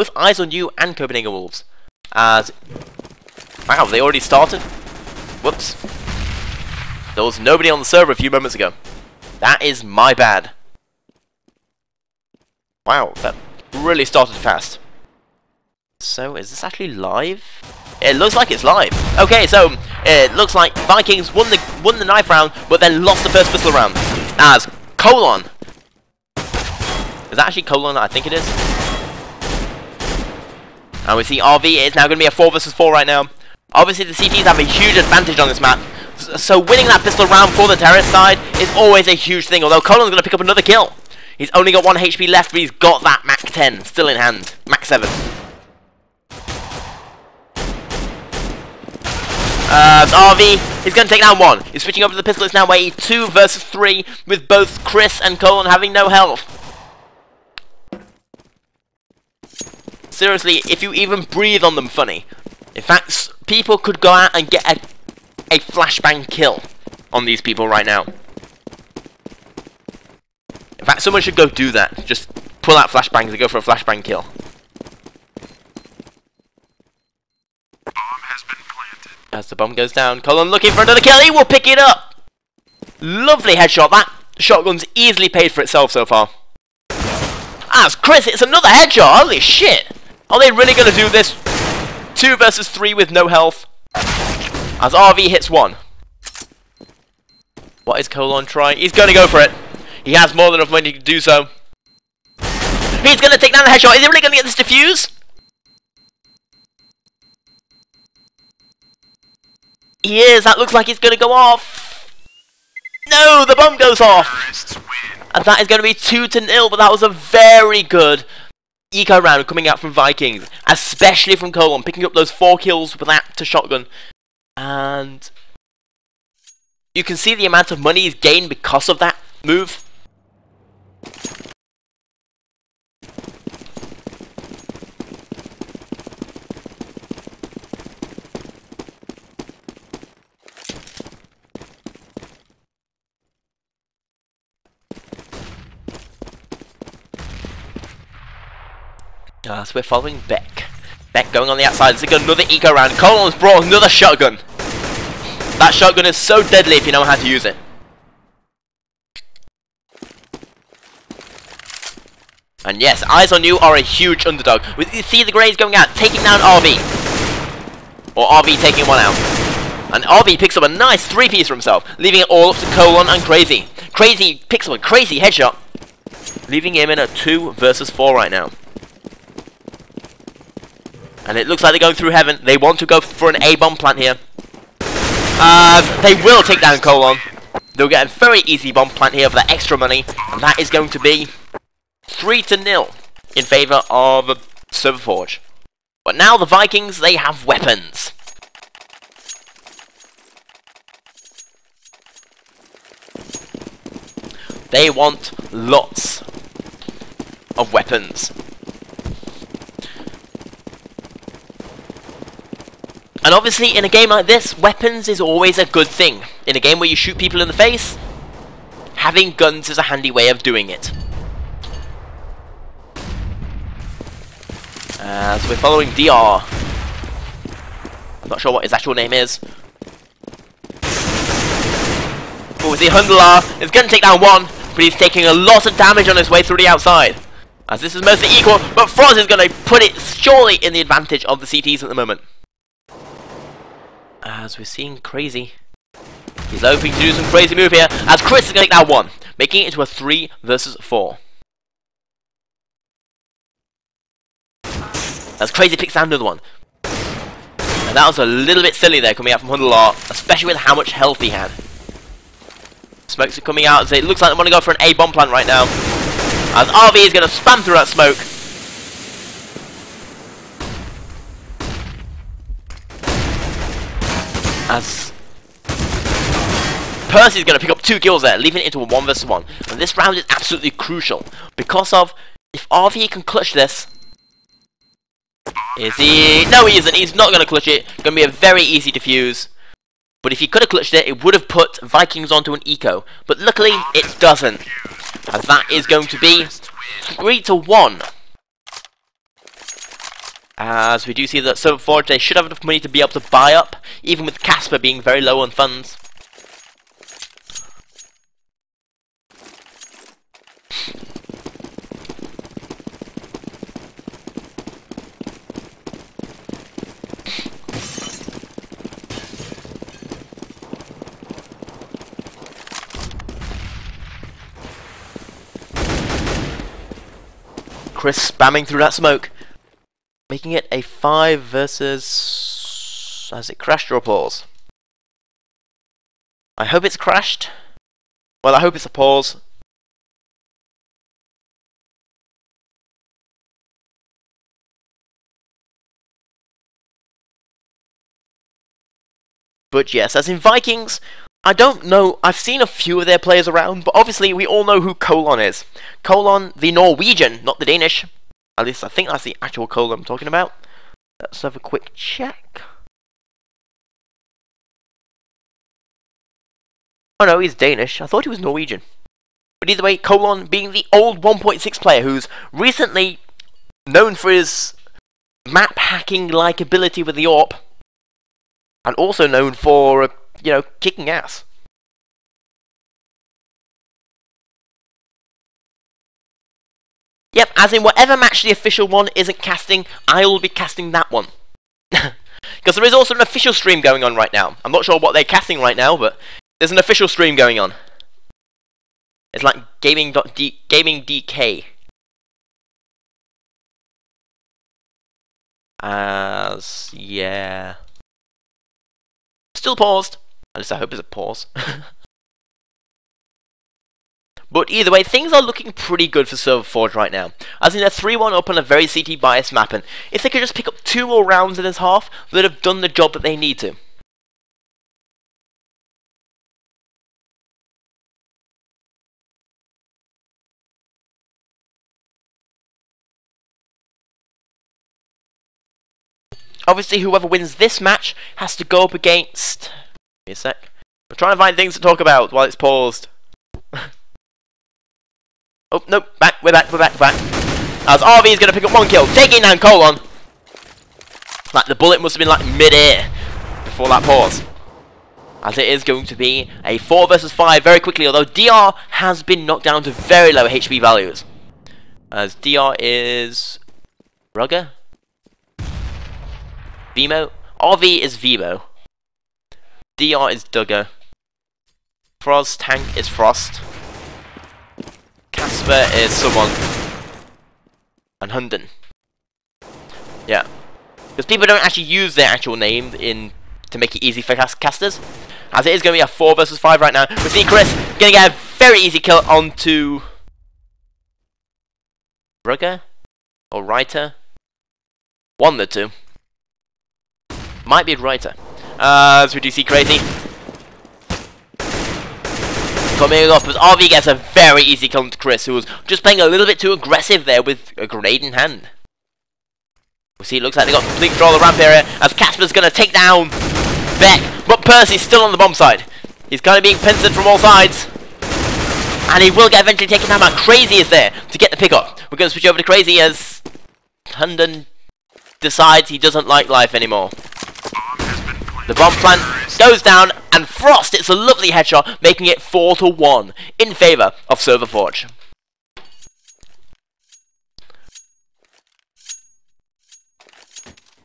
both Eyes on You and Copenhagen Wolves. As wow, they already started. Whoops. There was nobody on the server a few moments ago. That is my bad. Wow, that really started fast. So, is this actually live? It looks like it's live. Okay, so it looks like Vikings won the won the knife round, but then lost the first pistol round. As Colon. Is that actually Colon? I think it is. And we see RV. It's now going to be a 4 versus 4 right now. Obviously, the CTs have a huge advantage on this map. So winning that pistol round for the terrorist side is always a huge thing. Although Colin's going to pick up another kill. He's only got 1 HP left, but he's got that MAC 10 still in hand. MAC 7. Uh, RV is going to take down one. He's switching over to the pistol. It's now a 2 versus 3 with both Chris and Colin having no health. Seriously, if you even breathe on them funny. In fact, people could go out and get a, a flashbang kill on these people right now. In fact, someone should go do that. Just pull out flashbangs and go for a flashbang kill. As the bomb goes down, Colin looking for another kill. He will pick it up. Lovely headshot. That shotgun's easily paid for itself so far. As Chris, it's another headshot. Holy shit. Are they really going to do this? Two versus three with no health. As RV hits one. What is Colon trying? He's going to go for it. He has more than enough money to do so. He's going to take down the headshot. Is he really going to get this defuse? He is. That looks like he's going to go off. No, the bomb goes off. And that is going to be 2 to nil. But that was a very good eco round coming out from Vikings. Especially from Colon. Picking up those 4 kills with that to shotgun. And you can see the amount of money he's gained because of that move. Uh, so we're following Beck. Beck going on the outside. This is another eco round. Colon's brought another shotgun. That shotgun is so deadly if you know how to use it. And yes, Eyes on You are a huge underdog. We see the Greys going out, taking down RV. Or RV taking one out. And RV picks up a nice three-piece for himself, leaving it all up to Colon and Crazy. Crazy picks up a crazy headshot, leaving him in a 2 versus 4 right now. And it looks like they're going through heaven. They want to go for an A-bomb plant here. Uh, they will take down Colon. They'll get a very easy bomb plant here for that extra money. And that is going to be 3 to nil in favour of Serverforge. But now the Vikings, they have weapons. They want lots of weapons. And obviously, in a game like this, weapons is always a good thing. In a game where you shoot people in the face, having guns is a handy way of doing it. Uh, so we're following DR. Not sure what his actual name is. Oh, we see Hundler is going to take down one, but he's taking a lot of damage on his way through the outside. As this is mostly equal, but Froz is going to put it surely in the advantage of the CTs at the moment. As we're seeing Crazy. He's hoping to do some crazy move here, as Chris is going to take that one, making it into a 3 versus 4. As Crazy picks down another one. And that was a little bit silly there coming out from Hundler, especially with how much health he had. Smokes are coming out, so it looks like they want to go for an A-bomb plant right now. As RV is going to spam through that smoke. As Percy's going to pick up two kills there, leaving it into a 1 vs 1. And this round is absolutely crucial, because of, if RV can clutch this, is he? No, he isn't. He's not going to clutch it. Going to be a very easy defuse. But if he could have clutched it, it would have put Vikings onto an eco. But luckily, it doesn't. And that is going to be 3 to 1. As we do see that Serverforge, they should have enough money to be able to buy up, even with Casper being very low on funds. Chris spamming through that smoke. Making it a 5 versus... Has it crashed or pause? I hope it's crashed. Well, I hope it's a pause. But yes, as in Vikings, I don't know, I've seen a few of their players around, but obviously we all know who Colon is. Colon, the Norwegian, not the Danish. At least I think that's the actual Colon I'm talking about. Let's have a quick check. Oh no, he's Danish. I thought he was Norwegian. But either way, Colon being the old 1.6 player who's recently known for his map hacking like ability with the AWP. And also known for uh, you know, kicking ass. Yep, as in whatever match the official one isn't casting, I will be casting that one. Because there is also an official stream going on right now. I'm not sure what they're casting right now, but there's an official stream going on. It's like gaming gaming DK. As yeah. Still paused. At least I hope it's a pause. But either way, things are looking pretty good for Serverforge right now. As in, they're 3-1 up on a very CT biased map, and if they could just pick up two more rounds in this half, they'd have done the job that they need to. Obviously, whoever wins this match has to go up against Give me a sec. I'm trying to find things to talk about while it's paused. oh, no, back, we're back, we're back, back. As RV is going to pick up one kill, taking down Colon. Like, the bullet must have been, like, mid-air before that pause. As it is going to be a 4 versus 5 very quickly, although DR has been knocked down to very low HP values. As DR is... Rugger? Vimo? RV is Vimo. DR is Dugger. Frost Tank is Frost. Casper is someone. And Hunden. Yeah. Because people don't actually use their actual name in to make it easy for cast casters. As it is going to be a 4 versus 5 right now. We see Chris going to get a very easy kill onto... Rugger? Or Writer? One of the two. Might be a Writer. Uh, as we do see Crazy. Coming off, as RV gets a very easy kill to Chris, who was just playing a little bit too aggressive there with a grenade in hand. We see it looks like they got complete control of the ramp area as Casper's going to take down Beck, but Percy's still on the bomb side. He's kind of being pincered from all sides. And he will get eventually taken down, but Crazy is there to get the pick up. We're going to switch over to Crazy as Hunden decides he doesn't like life anymore. The bomb plant goes down, and Frost hits a lovely headshot, making it 4 to 1 in favour of Serverforge.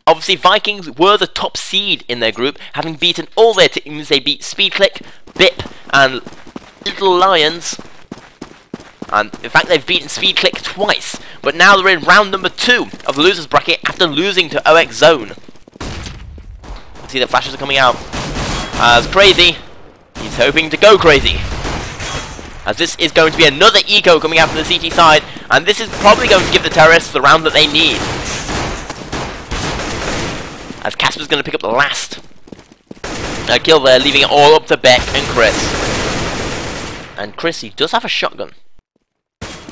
Obviously, Vikings were the top seed in their group, having beaten all their teams. They beat Speedclick, BIP, and Little Lions. And in fact, they've beaten Speedclick twice. But now they're in round number two of the losers bracket after losing to OX Zone see the flashes are coming out. As Crazy, he's hoping to go crazy. As this is going to be another eco coming out from the CT side, and this is probably going to give the terrorists the round that they need. As Casper's going to pick up the last uh, kill there, leaving it all up to Beck and Chris. And Chris, he does have a shotgun.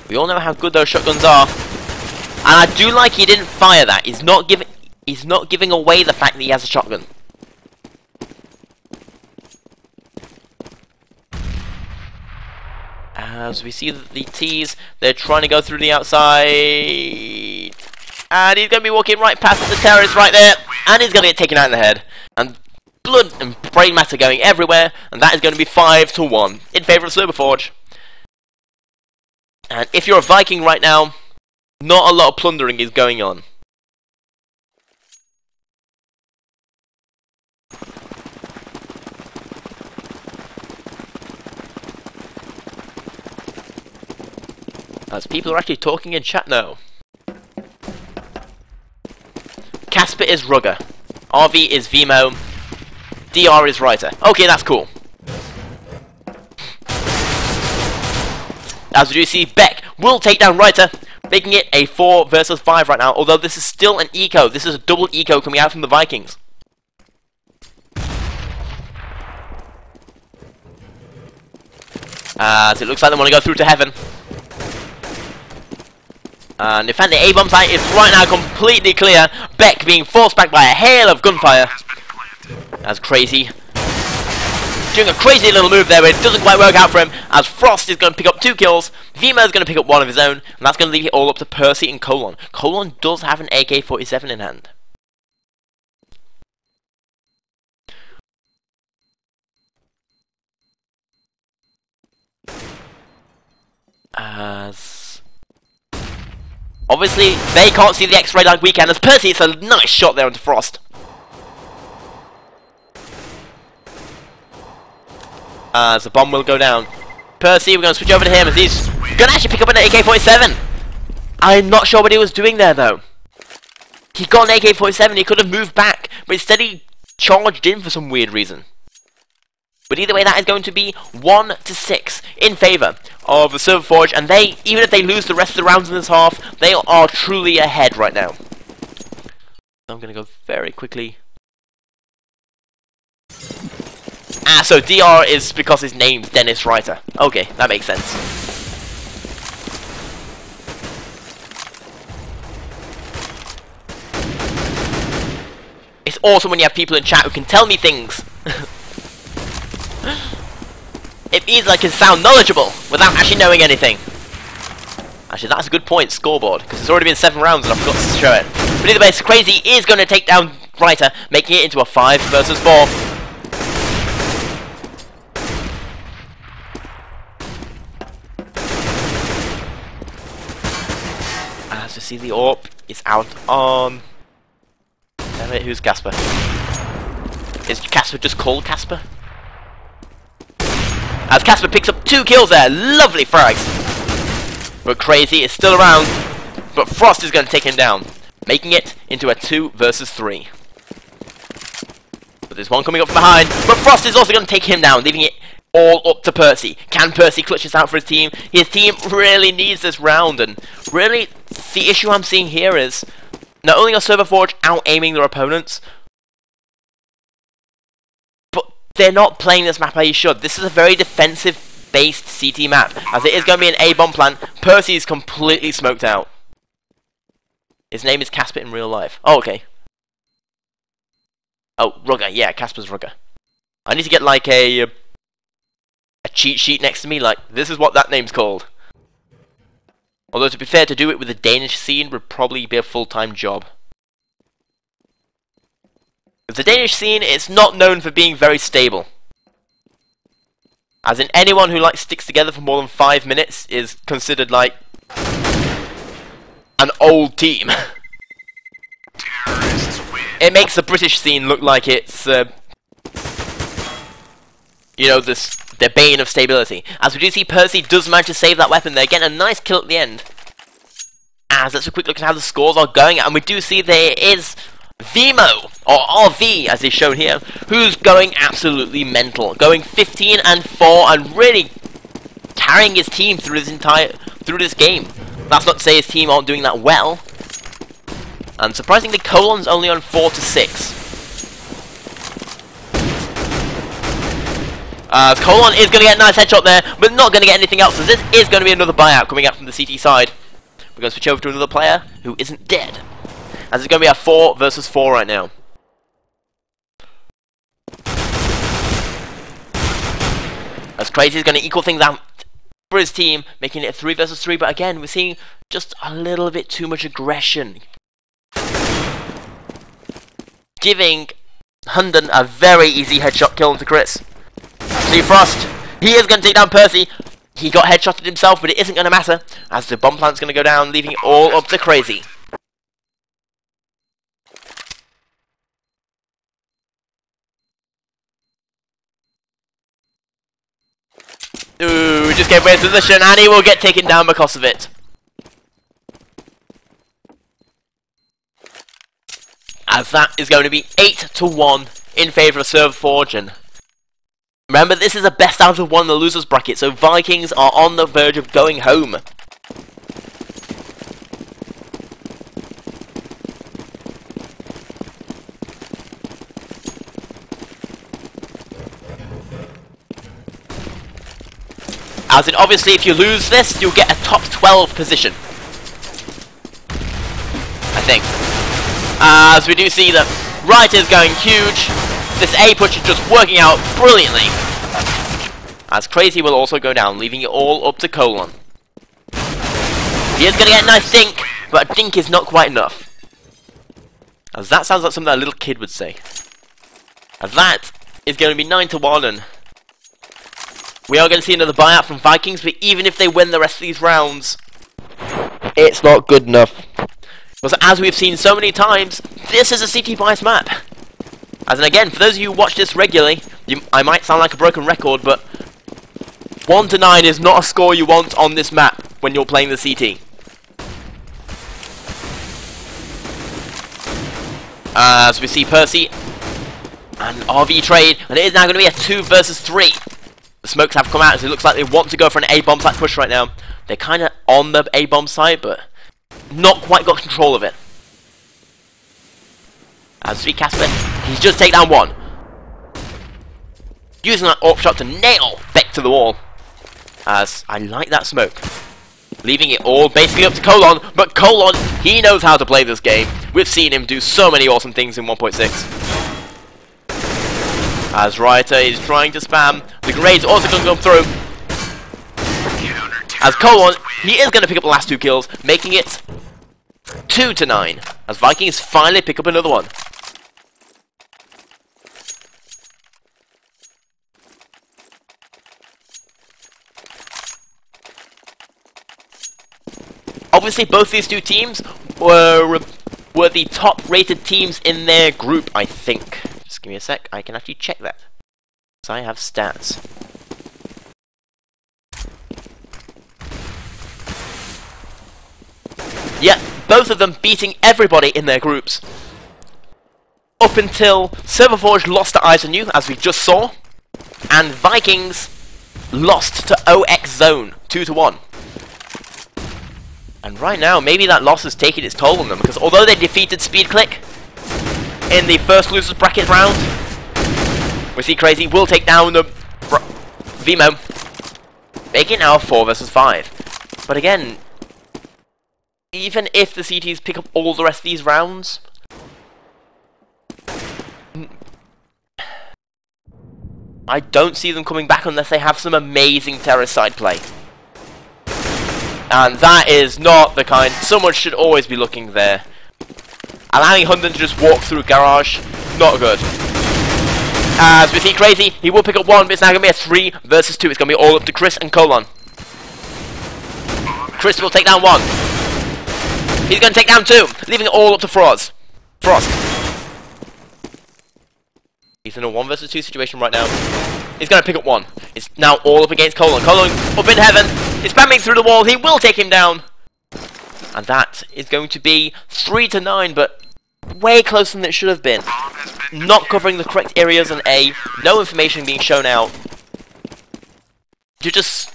We all know how good those shotguns are. And I do like he didn't fire that. He's not giving he's not giving away the fact that he has a shotgun. As we see the T's, they're trying to go through the outside. and he's going to be walking right past the terrorist right there, and he's going to get taken out in the head. And blood and brain matter going everywhere, and that is going to be 5 to 1 in favour of Serverforge. And if you're a Viking right now, not a lot of plundering is going on. As people are actually talking in chat now. Casper is Rugger. RV is Vimo. DR is Reiter. Okay, that's cool. As we do see, Beck will take down Reiter, making it a 4 versus 5 right now, although this is still an eco. This is a double eco coming out from the Vikings. As it looks like they want to go through to heaven. And in fact, the A-bomb site is right now completely clear. Beck being forced back by a hail of gunfire. That's crazy. Doing a crazy little move there, but it doesn't quite work out for him, as Frost is going to pick up two kills, Vimo is going to pick up one of his own, and that's going to leave it all up to Percy and Colon. Colon does have an AK-47 in hand. As Obviously, they can't see the X-ray like we can, as Percy it's a nice shot there onto Frost. Uh, as the bomb will go down. Percy, we're going to switch over to him as he's going to actually pick up an AK-47. I'm not sure what he was doing there, though. He got an AK-47, he could have moved back, but instead he charged in for some weird reason. But either way, that is going to be 1 to 6 in favour of the Silverforge, and they, even if they lose the rest of the rounds in this half, they are truly ahead right now. I'm going to go very quickly. Ah, so DR is because his name's Dennis Reiter. Okay, that makes sense. It's awesome when you have people in chat who can tell me things. it means I can sound knowledgeable without actually knowing anything. Actually, that's a good point, scoreboard, because it's already been seven rounds and I forgot to show it. But either way, Crazy is going to take down Reiter, making it into a five versus four. As you see, the AWP is out on... Damn it, who's Casper? Is Casper just called Casper? As Casper picks up two kills there. Lovely frags. But Crazy is still around. But Frost is going to take him down. Making it into a 2 versus 3. But there's one coming up from behind. But Frost is also going to take him down, leaving it all up to Percy. Can Percy clutch this out for his team? His team really needs this round. And really, the issue I'm seeing here is not only are Server Forge out-aiming their opponents, they're not playing this map how you should. This is a very defensive based CT map, as it is going to be an A-bomb plant. Percy is completely smoked out. His name is Casper in real life. Oh, okay. Oh, Rugger. Yeah, Casper's Rugger. I need to get like a uh, a cheat sheet next to me. Like this is what that name's called. Although to be fair, to do it with a Danish scene would probably be a full-time job. The Danish scene is not known for being very stable. As in, anyone who like sticks together for more than five minutes is considered like an old team. it makes the British scene look like it's, uh, you know, this the bane of stability. As we do see, Percy does manage to save that weapon there, getting a nice kill at the end. As let's a quick look at how the scores are going, and we do see there is Vimo, or RV as is shown here, who's going absolutely mental, going 15 and 4 and really carrying his team through this entire through this game. That's not to say his team aren't doing that well. And surprisingly, Colon's only on 4 to 6. Uh, Colon is going to get a nice headshot there, but not going to get anything else, so this is going to be another buyout coming out from the CT side. We're going to switch over to another player who isn't dead. As it's going to be a 4 versus 4 right now. As Crazy is going to equal things out for his team, making it a 3 versus 3. But again, we're seeing just a little bit too much aggression giving Hunden a very easy headshot kill into Chris. See Frost, he is going to take down Percy. He got headshotted himself, but it isn't going to matter, as the bomb plant's going to go down, leaving it all up to Crazy. Ooh, just gave away his position, and he will get taken down because of it. As that is going to be 8 to 1 in favour of Server Forge. And remember, this is a best out of one in the losers bracket, so Vikings are on the verge of going home. As in, obviously, if you lose this, you'll get a top 12 position. I think. As we do see that Right is going huge. This A push is just working out brilliantly. As Crazy will also go down, leaving it all up to Colon. He is going to get a nice dink, but a dink is not quite enough. As that sounds like something a little kid would say. As that is going to be 9 to 1 and we are going to see another buyout from Vikings, but even if they win the rest of these rounds, it's not good enough. Because as we've seen so many times, this is a CT bias map. As in again, for those of you who watch this regularly, you, I might sound like a broken record, but 1 to 9 is not a score you want on this map when you're playing the CT. As we see Percy and RV trade, and it is now going to be a 2 versus 3. The smokes have come out, so it looks like they want to go for an A-bomb site push right now. They're kind of on the A-bomb site, but not quite got control of it. As Sweet Casper, he's just take down one. Using that AWP shot to nail Beck to the wall. As I like that smoke. Leaving it all basically up to Colon, but Colon, he knows how to play this game. We've seen him do so many awesome things in 1.6. As Rioter is trying to spam, the grenades also to come through. As Colon, he is going to pick up the last two kills, making it 2 to 9. As Vikings finally pick up another one. Obviously, both these two teams were were the top rated teams in their group, I think. Give me a sec, I can actually check that. So I have stats. Yeah, both of them beating everybody in their groups. Up until Serverforge lost to ISNU, as we just saw, and Vikings lost to OX Zone, 2 to 1. And right now, maybe that loss has taken its toll on them, because although they defeated SpeedClick in the first losers bracket round, we see Crazy will take down the Vimo, making now 4 versus 5. But again, even if the CTs pick up all the rest of these rounds, I don't see them coming back unless they have some amazing terrorist side play. And that is not the kind... Someone should always be looking there. Allowing Hunden to just walk through garage, not good. As we see Crazy, he will pick up one, but it's now going to be a 3 versus 2. It's going to be all up to Chris and Colon. Chris will take down one. He's going to take down two, leaving it all up to Frost. Frost. He's in a 1 versus 2 situation right now. He's going to pick up one. It's now all up against Colon. Colon up in heaven. He's spamming through the wall. He will take him down. And that is going to be 3 to 9, but way closer than it should have been. Not covering the correct areas on A. No information being shown out. You're just...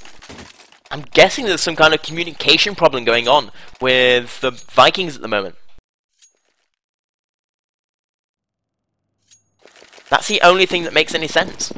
I'm guessing there's some kind of communication problem going on with the Vikings at the moment. That's the only thing that makes any sense.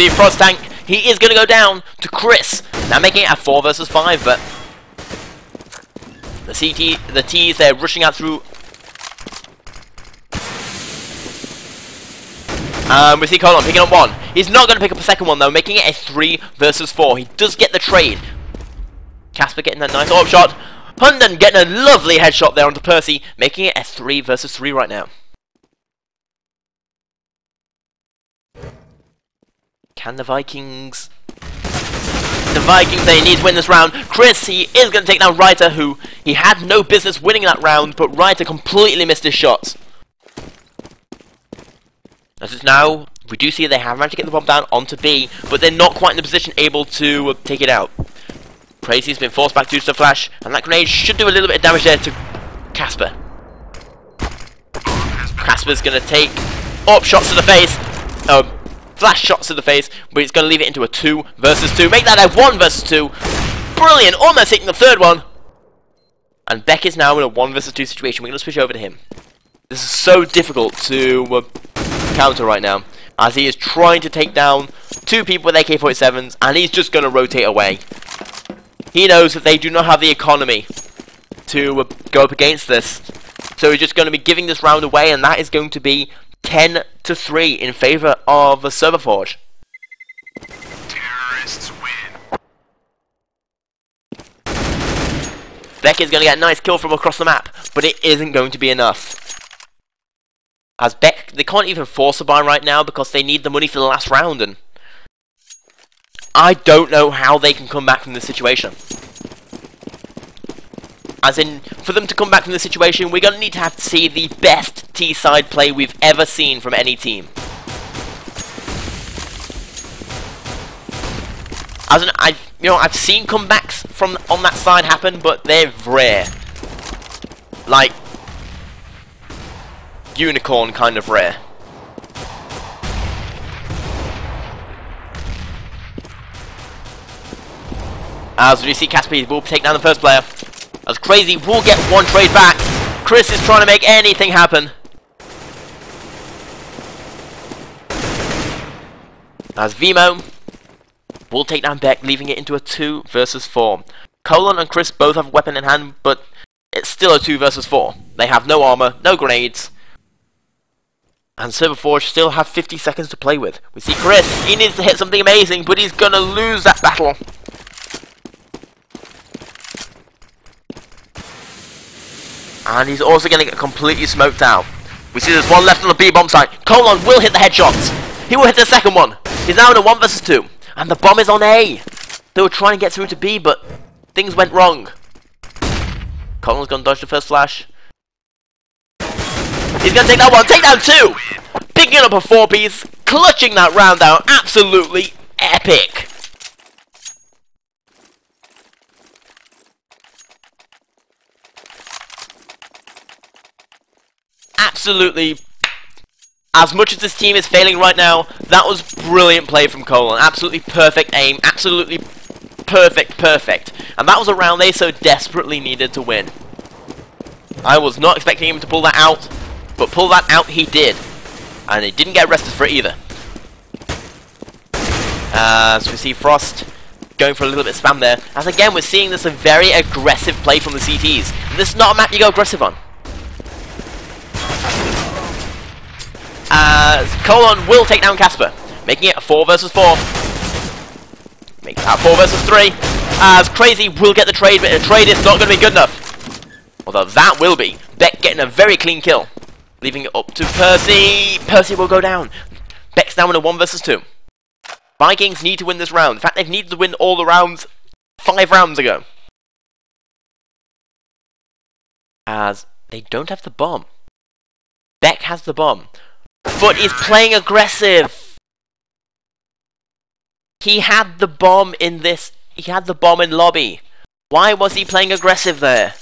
See Frost Tank. He is going to go down to Chris. Now making it a 4 versus 5, but the CT, the T's, they're rushing out through. Um, we see Colon picking up one. He's not going to pick up a second one though, making it a 3 versus 4. He does get the trade. Casper getting that nice orb shot. Hunden getting a lovely headshot there onto Percy, making it a 3 versus 3 right now. Can the Vikings... The Vikings, they need to win this round. Chris, he is going to take down Reiter, who he had no business winning that round, but Reiter completely missed his shots. As it's now, we do see they have managed to get the bomb down onto B, but they're not quite in the position able to uh, take it out. Crazy's been forced back due to the flash, and that grenade should do a little bit of damage there to Casper. Casper's going to take up shots to the face. Um, flash shots to the face, but it's going to leave it into a 2 versus 2. Make that a 1 versus 2. Brilliant, almost hitting the third one. And Beck is now in a 1 versus 2 situation. We're going to switch over to him. This is so difficult to uh, counter right now, as he is trying to take down two people with AK-47s, and he's just going to rotate away. He knows that they do not have the economy to uh, go up against this. So he's just going to be giving this round away, and that is going to be 10 to 3 in favor of Serverforge. Terrorists win. Beck is going to get a nice kill from across the map, but it isn't going to be enough. As Beck, they can't even force a buy right now because they need the money for the last round, and I don't know how they can come back from this situation. As in, for them to come back from this situation, we're going to need to have to see the best T-side play we've ever seen from any team. As in, I've, you know, I've seen comebacks from on that side happen, but they're rare. Like, unicorn kind of rare. As we see Casper will take down the first player. As Crazy We'll get one trade back. Chris is trying to make anything happen. As Vimo will take down Beck, leaving it into a 2 versus 4. Colon and Chris both have a weapon in hand, but it's still a 2 versus 4. They have no armor, no grenades. And Serverforge still have 50 seconds to play with. We see Chris, he needs to hit something amazing, but he's gonna lose that battle. And he's also going to get completely smoked out. We see there's one left on the B bomb site. Colon will hit the headshots. He will hit the second one. He's now in a 1 versus 2. And the bomb is on A. They were trying to get through to B, but things went wrong. Colon's going to dodge the first flash. He's going to take that one. Take down two. Picking up a four piece. Clutching that round down. Absolutely epic. Absolutely as much as this team is failing right now, that was brilliant play from Colon. Absolutely perfect aim. Absolutely perfect, perfect. And that was a round they so desperately needed to win. I was not expecting him to pull that out, but pull that out he did. And he didn't get arrested for it either. As we see Frost going for a little bit of spam there. As again, we're seeing this a very aggressive play from the CTs. This is not a map you go aggressive on. As Colon will take down Casper, making it a 4 versus 4. Make that 4 versus 3, as Crazy will get the trade, but the trade is not going to be good enough. Although that will be. Beck getting a very clean kill, leaving it up to Percy. Percy will go down. Beck's now in a 1 versus 2. Vikings need to win this round. In fact, they've needed to win all the rounds five rounds ago. As they don't have the bomb. Beck has the bomb. But he's playing aggressive. He had the bomb in this. He had the bomb in lobby. Why was he playing aggressive there?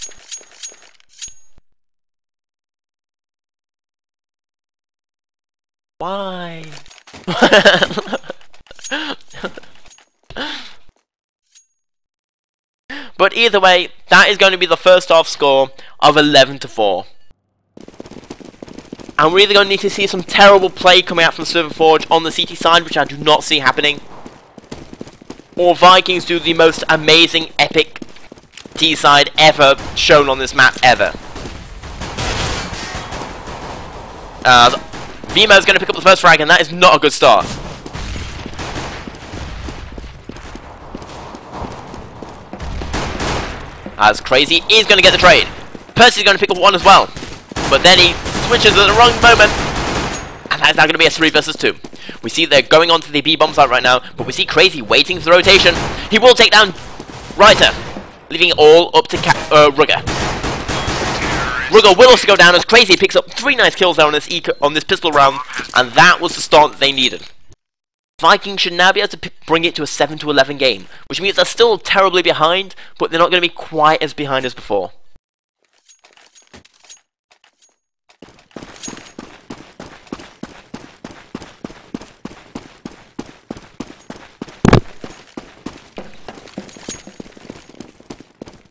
Why? but either way, that is going to be the first half score of 11 to 4. And we're either going to need to see some terrible play coming out from Server Forge on the CT side, which I do not see happening. Or Vikings do the most amazing, epic T side ever shown on this map ever. Uh, Vimo is going to pick up the first frag, and that is not a good start. As Crazy is going to get the trade. Percy's going to pick up one as well. But then he switches at the wrong moment. And that's now going to be a 3 versus 2. We see they're going on to the B bomb site right now, but we see Crazy waiting for the rotation. He will take down Reiter, leaving it all up to Ca uh, Rugger. Rugger will also go down as Crazy picks up three nice kills there on this, eco on this pistol round, and that was the start they needed. Vikings should now be able to bring it to a 7 to 11 game, which means they're still terribly behind, but they're not going to be quite as behind as before.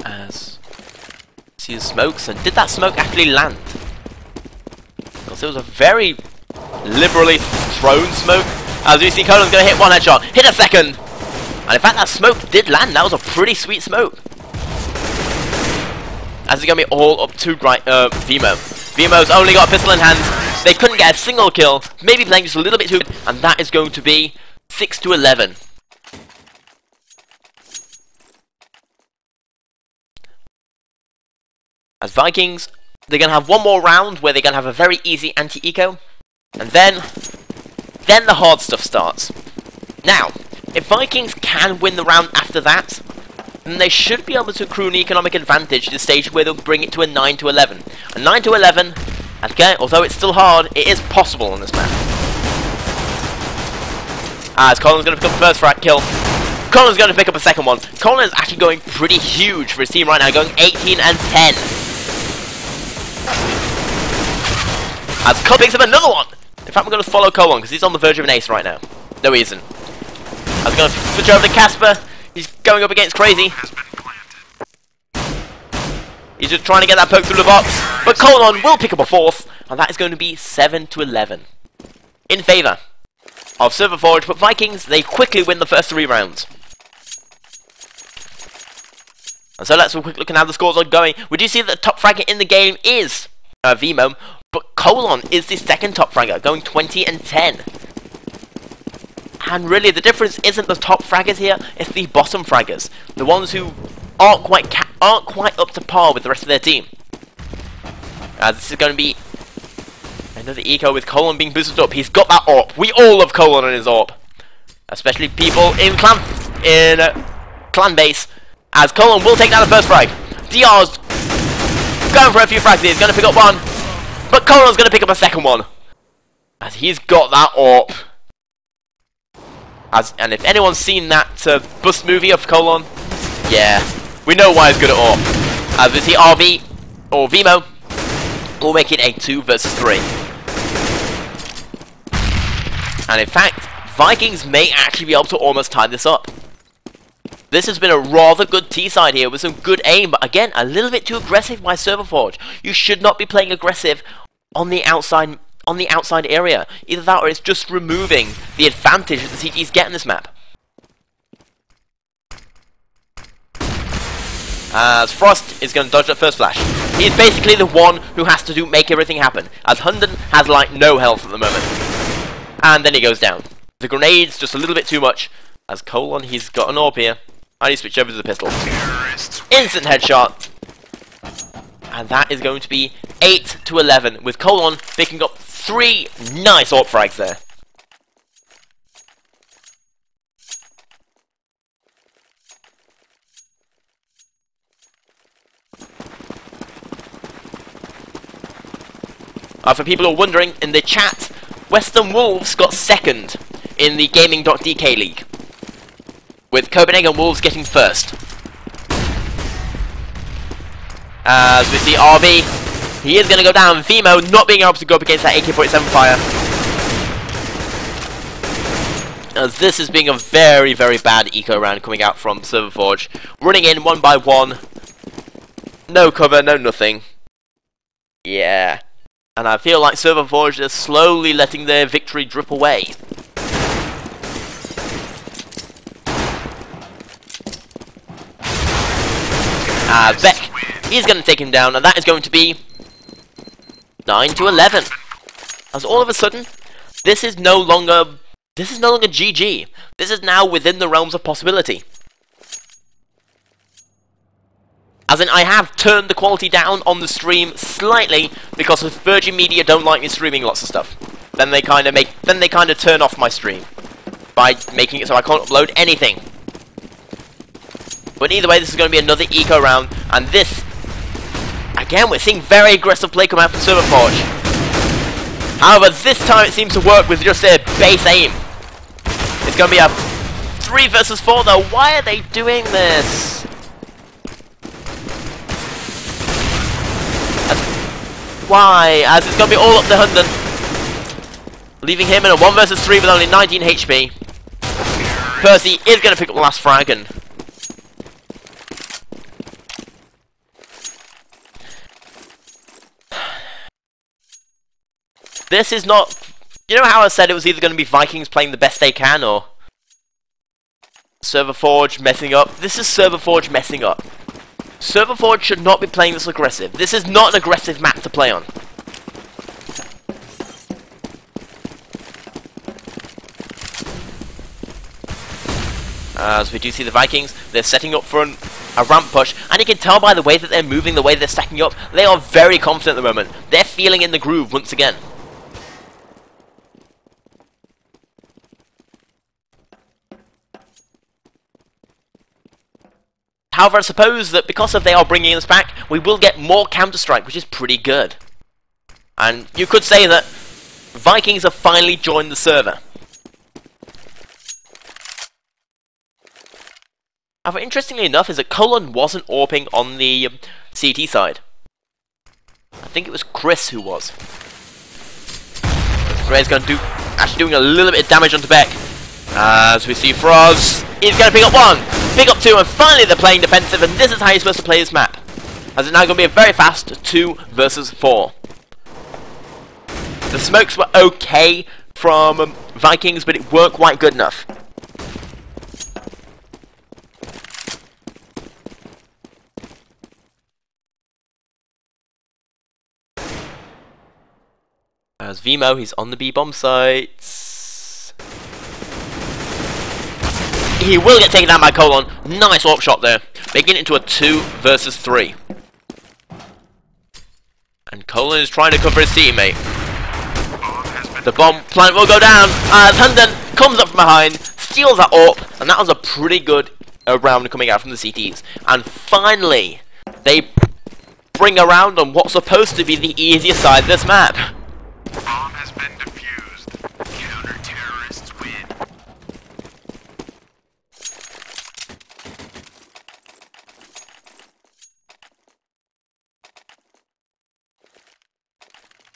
As the smokes, and did that smoke actually land? Because it was a very liberally thrown smoke as we see Colon's going to hit one headshot. Hit a second. And in fact, that smoke did land. That was a pretty sweet smoke. As it's going to be all up to right, uh, Vimo. Vimo's only got a pistol in hand. They couldn't get a single kill. Maybe playing just a little bit too good. And that is going to be 6 to 11. As Vikings, they're going to have one more round where they're going to have a very easy anti-eco. And then then the hard stuff starts. Now, if Vikings can win the round after that, then they should be able to accrue an economic advantage to the stage where they'll bring it to a 9 to 11. A 9 to 11, okay, although it's still hard, it is possible on this map. Ah, As Colin's going to pick up the first frag kill. Colin's going to pick up a second one. Colin is actually going pretty huge for his team right now, going 18 and 10. As Colin picks up another one. In fact, we're going to follow Colon, because he's on the verge of an ace right now. No, he isn't. I was going to switch over to Casper. He's going up against Crazy. He's just trying to get that poke through the box. But Colon will pick up a fourth, and that is going to be 7 to 11. In favour of Server Forge, but Vikings, they quickly win the first three rounds. And so let's have a quick look at how the scores are going. We do see that the top fragger in the game is uh, Vimo, but Colon is the second top fragger, going 20 and 10. And really, the difference isn't the top fraggers here, it's the bottom fraggers. The ones who aren't quite aren't quite up to par with the rest of their team. Uh, this is going to be another eco with Colon being boosted up. He's got that AWP. We all love Colon and his AWP. Especially people in clan, in uh, clan base. As Colon will take down the first frag. DR's going for a few frags. He's going to pick up one. But Colon's going to pick up a second one. As he's got that AWP. As, and if anyone's seen that uh, bust movie of Colon, yeah, we know why he's good at AWP. As we see RV, or Vimo, will make it a 2 versus 3. And in fact, Vikings may actually be able to almost tie this up. This has been a rather good T-side here with some good aim, but again, a little bit too aggressive by Serverforge. You should not be playing aggressive on the outside on the outside area. Either that or it's just removing the advantage that the CTs get in this map. As Frost is going to dodge that first flash. He's basically the one who has to do make everything happen, as Hunden has like no health at the moment. And then he goes down. The grenades just a little bit too much, as Colon, he's got an orb here. I need to switch over to the pistol. Instant headshot. And that is going to be 8 to 11, with Colon picking up three nice AWP frags there. Uh, for people who are wondering, in the chat, Western Wolves got second in the Gaming.dk League with Copenhagen Wolves getting first. As we see RV, he is going to go down. Vimo not being able to go up against that AK-47 fire. As this is being a very, very bad eco round coming out from Server Forge. Running in one by one. No cover, no nothing. Yeah. And I feel like Server Forge is slowly letting their victory drip away. Uh, Beck, he's going to take him down, and that is going to be 9 to 11. As all of a sudden, this is no longer this is no longer GG. This is now within the realms of possibility. As in, I have turned the quality down on the stream slightly because Virgin Media don't like me streaming lots of stuff. Then they kind of make, then they kind of turn off my stream by making it so I can't upload anything. But either way, this is going to be another eco round, and this, again, we're seeing very aggressive play come out from Serverforge. However, this time it seems to work with just their base aim. It's going to be a 3 versus 4 though. Why are they doing this? why? As it's going to be all up to Hunden. Leaving him in a 1 versus 3 with only 19 HP. Percy is going to pick up the last frag and This is not... You know how I said it was either going to be Vikings playing the best they can, or... Serverforge messing up? This is Serverforge messing up. Serverforge should not be playing this aggressive. This is not an aggressive map to play on. As we do see the Vikings, they're setting up for an, a ramp push, and you can tell by the way that they're moving, the way they're stacking up, they are very confident at the moment. They're feeling in the groove once again. However, I suppose that because of they are bringing us back, we will get more Counter-Strike, which is pretty good. And you could say that Vikings have finally joined the server. However, interestingly enough, is that Colon wasn't AWPing on the um, CT side. I think it was Chris who was. Gray's going to do, actually doing a little bit of damage onto Beck. As we see Froz is going to pick up one, pick up two, and finally they're playing defensive, and this is how you're supposed to play this map. As it's now going to be a very fast 2 versus 4. The smokes were okay from Vikings, but it weren't quite good enough. As Vimo, he's on the B-bomb sites. He will get taken down by Colon. Nice warp shot there. Making it into a 2 versus 3. And Colon is trying to cover his teammate. The bomb plant will go down as Hunden comes up from behind, steals that AWP, and that was a pretty good round coming out from the CTs. And finally, they bring around on what's supposed to be the easier side of this map.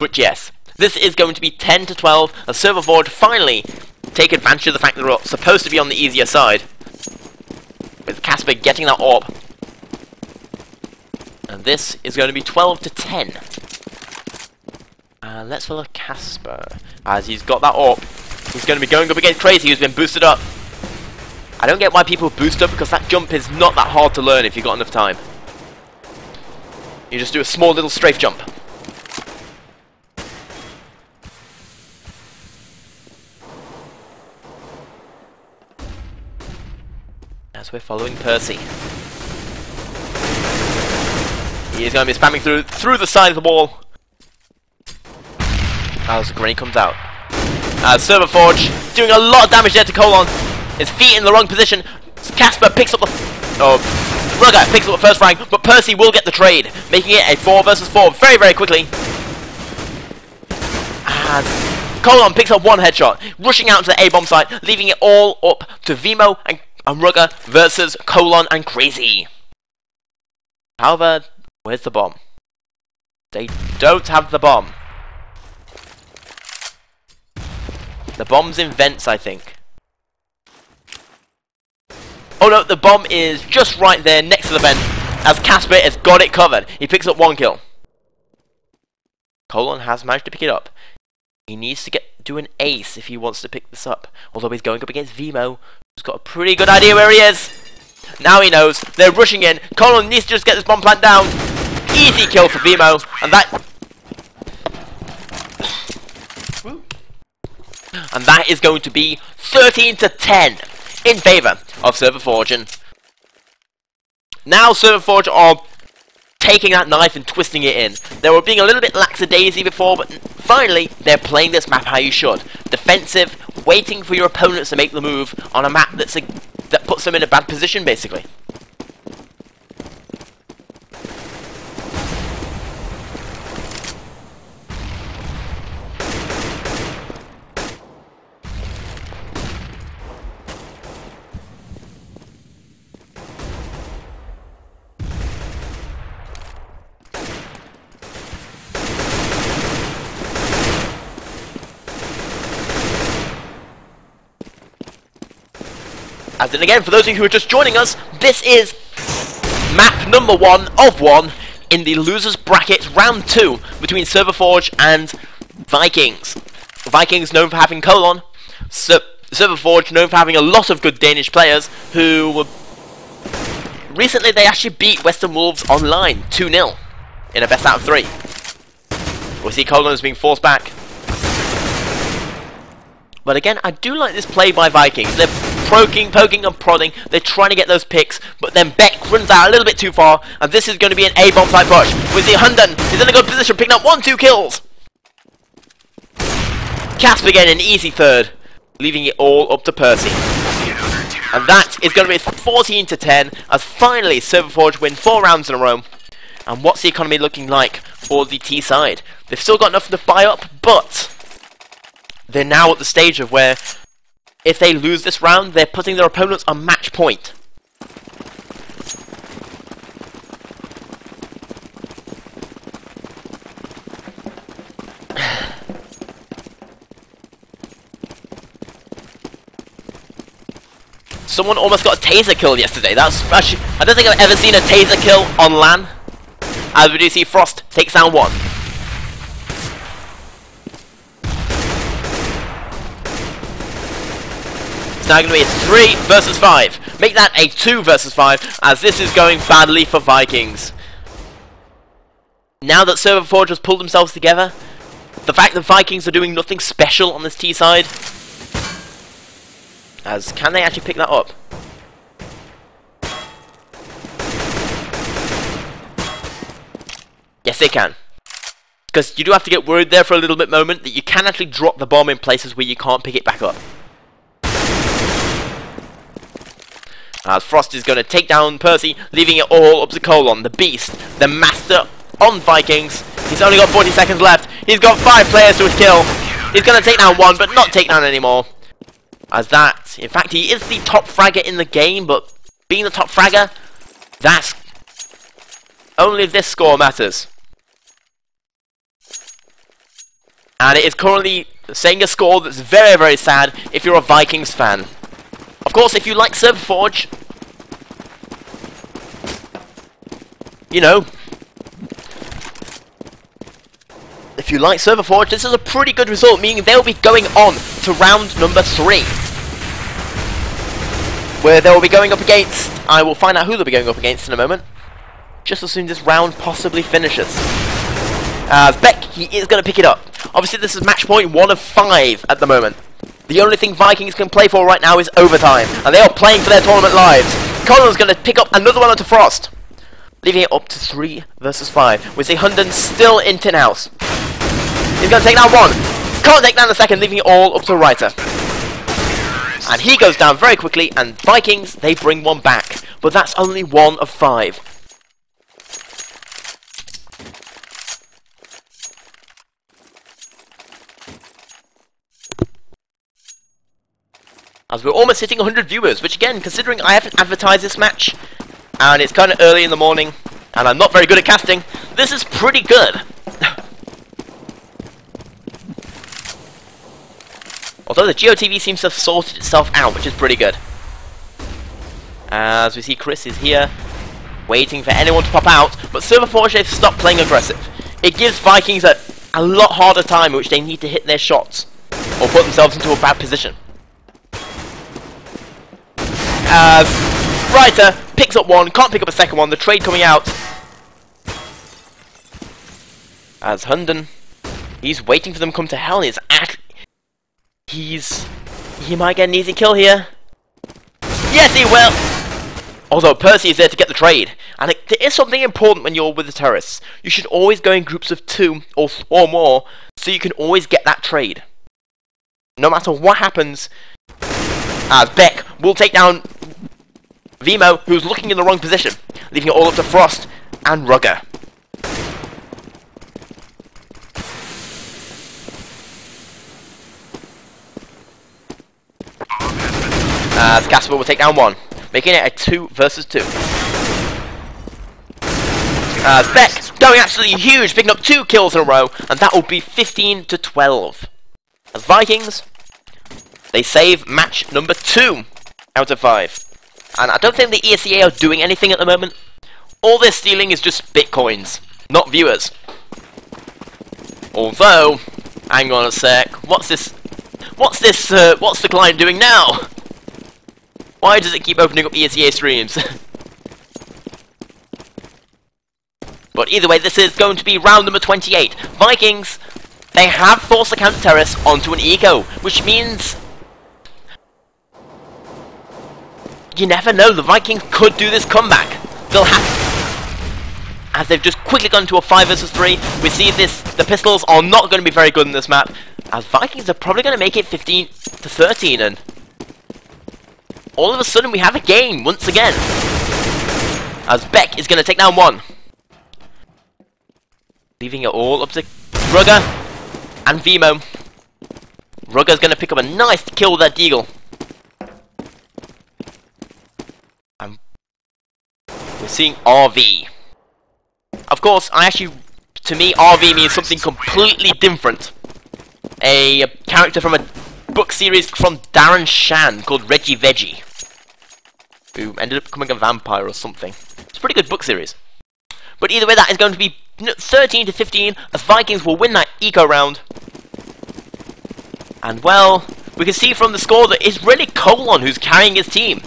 But yes, this is going to be 10 to 12, and Serverforge finally take advantage of the fact that they're supposed to be on the easier side. With Casper getting that orb. And this is going to be 12 to 10. Uh, let's follow Casper. As he's got that orb, He's going to be going up against Crazy, who's been boosted up. I don't get why people boost up, because that jump is not that hard to learn if you've got enough time. You just do a small little strafe jump. We're following Percy. He is going to be spamming through through the side of the wall. As the grenade comes out. As Serverforge doing a lot of damage there to Colon. His feet in the wrong position. Casper picks up the... Oh, Rugger picks up the first rank, but Percy will get the trade, making it a 4 versus 4 very, very quickly. As Colon picks up one headshot, rushing out to the A-bomb site, leaving it all up to Vimo and and Rugger versus Colon and Crazy. However, where's the bomb? They don't have the bomb. The bomb's in vents, I think. Oh no, the bomb is just right there next to the vent, as Casper has got it covered. He picks up one kill. Colon has managed to pick it up. He needs to get do an ace if he wants to pick this up. Although he's going up against Vimo, who's got a pretty good idea where he is. Now he knows. They're rushing in. Colon needs to just get this bomb plant down. Easy kill for Vimo. And that... And that is going to be 13 to 10 in favour of Serverforge. Now Serverforge are taking that knife and twisting it in. They were being a little bit lackadaisy before, but finally, they're playing this map how you should. Defensive, waiting for your opponents to make the move on a map that's a, that puts them in a bad position, basically. As in again, for those of you who are just joining us, this is map number one of one in the losers bracket round two between Serverforge and Vikings. Vikings known for having Colon, Ser Serverforge known for having a lot of good Danish players who were recently they actually beat Western Wolves online 2-0 in a best out of three. We see Colon is being forced back. But again, I do like this play by Vikings. They're poking, poking and prodding. They're trying to get those picks, but then Beck runs out a little bit too far, and this is going to be an A-bomb type push. With the Hunden, he's in a good position, picking up one, two kills. Casper getting an easy third, leaving it all up to Percy. And that is going to be 14 to 10, as finally Serverforge win four rounds in a row. And what's the economy looking like for the T side? They've still got enough to buy up, but they're now at the stage of where if they lose this round, they're putting their opponents on match point. Someone almost got a taser kill yesterday. That's actually, I don't think I've ever seen a taser kill on LAN. As we do see Frost takes down one. Now going to be a 3 versus 5. Make that a 2 versus 5, as this is going badly for Vikings. Now that Serverforge has pulled themselves together, the fact that Vikings are doing nothing special on this T side, as can they actually pick that up? Yes, they can. Because you do have to get worried there for a little bit moment that you can actually drop the bomb in places where you can't pick it back up. As Frost is going to take down Percy, leaving it all up to Colon, the beast, the master on Vikings. He's only got 40 seconds left. He's got five players to his kill. He's going to take down one, but not take down anymore. As that, in fact, he is the top fragger in the game, but being the top fragger, that's only this score matters. And it is currently saying a score that's very, very sad if you're a Vikings fan. Of course, if you like Serverforge, you know, if you like Serverforge, this is a pretty good result, meaning they'll be going on to round number three. Where they'll be going up against, I will find out who they'll be going up against in a moment. Just as soon as this round possibly finishes. As Beck, he is going to pick it up. Obviously, this is match point one of five at the moment. The only thing Vikings can play for right now is overtime, and they are playing for their tournament lives. Connor's going to pick up another one onto Frost, leaving it up to 3 versus 5, with the Hunden still in Tin House. He's going to take down one, can't take down the second, leaving it all up to Reiter. And he goes down very quickly, and Vikings, they bring one back, but that's only one of five. As we're almost hitting 100 viewers, which again, considering I haven't advertised this match, and it's kind of early in the morning, and I'm not very good at casting, this is pretty good. Although the GOTV seems to have sorted itself out, which is pretty good. As we see Chris is here, waiting for anyone to pop out, but Serverforge have stopped playing aggressive. It gives Vikings a a lot harder time in which they need to hit their shots or put themselves into a bad position. Uh, as Reiter picks up one, can't pick up a second one, the trade coming out. As Hunden, he's waiting for them to come to hell, he's act he's he might get an easy kill here. Yes, he will! Although Percy is there to get the trade, and it, there is something important when you're with the terrorists. You should always go in groups of two or, or more, so you can always get that trade. No matter what happens, as Beck will take down Vimo, who's looking in the wrong position, leaving it all up to Frost and Rugger. Uh, As Casper will take down one, making it a two versus two. As Beck going absolutely huge, picking up two kills in a row, and that will be 15 to 12. As Vikings, they save match number two out of five. And I don't think the ESEA are doing anything at the moment. All they're stealing is just bitcoins, not viewers. Although, hang on a sec, what's this? What's this? Uh, what's the client doing now? Why does it keep opening up ESEA streams? but either way, this is going to be round number 28. Vikings, they have forced the counter-terrorists onto an eco, which means... You never know, the Vikings could do this comeback. They'll have... As they've just quickly gone to a 5 versus 3, we see this, the pistols are not going to be very good in this map, as Vikings are probably going to make it 15 to 13, and all of a sudden we have a game once again. As Beck is going to take down one. Leaving it all up to Rugger and Vimo. Rugger's going to pick up a nice kill with that Deagle. And we're seeing RV. Of course, I actually, to me, RV means something completely different. A character from a book series from Darren Shan called Reggie Veggie, who ended up becoming a vampire or something. It's a pretty good book series. But either way, that is going to be 13 to 15, as Vikings will win that eco round. And well, we can see from the score that it's really Colon who's carrying his team.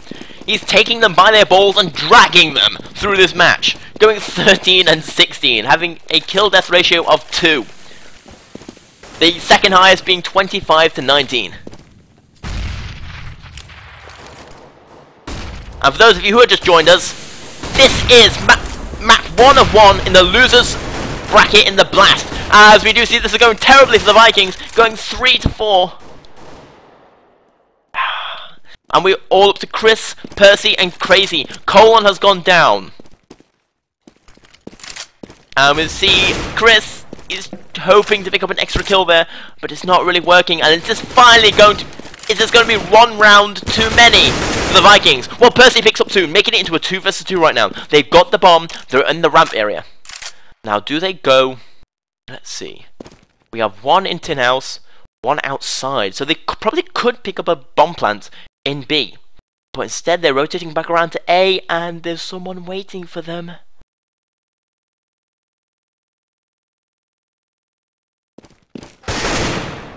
He's taking them by their balls and dragging them through this match, going 13 and 16, having a kill death ratio of 2. The second highest being 25 to 19. And for those of you who have just joined us, this is map, map 1 of 1 in the losers bracket in the Blast. As we do see this is going terribly for the Vikings, going 3 to 4. And we're all up to Chris, Percy, and Crazy. Colon has gone down. And we see Chris is hoping to pick up an extra kill there, but it's not really working, and it's just finally going to... Is this going to be one round too many for the Vikings? Well, Percy picks up two, making it into a 2 versus 2 right now. They've got the bomb, they're in the ramp area. Now, do they go... Let's see. We have one in Tin House, one outside, so they probably could pick up a bomb plant in B. But instead, they're rotating back around to A, and there's someone waiting for them.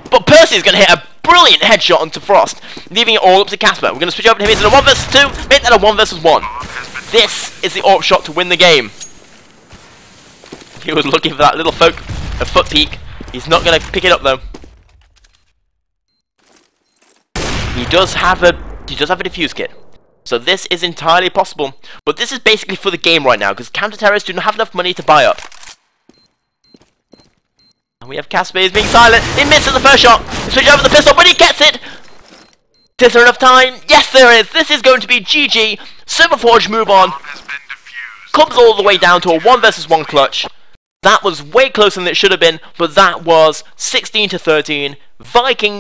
But Percy is going to hit a brilliant headshot onto Frost, leaving it all up to Casper. We're going to switch over to him. He's in a 1 versus 2, make that a 1 versus 1. This is the AWP shot to win the game. He was looking for that little folk, a foot peak. He's not going to pick it up though. He does have a he does have a defuse kit. So this is entirely possible. But this is basically for the game right now, because counter-terrorists do not have enough money to buy up. And we have Casper is being silent. He misses the first shot. Switch over the pistol, but he gets it. Is there enough time? Yes, there is. This is going to be GG. Serverforge move on. Comes all the way down to a 1 versus 1 clutch. That was way closer than it should have been, but that was 16 to 13. Viking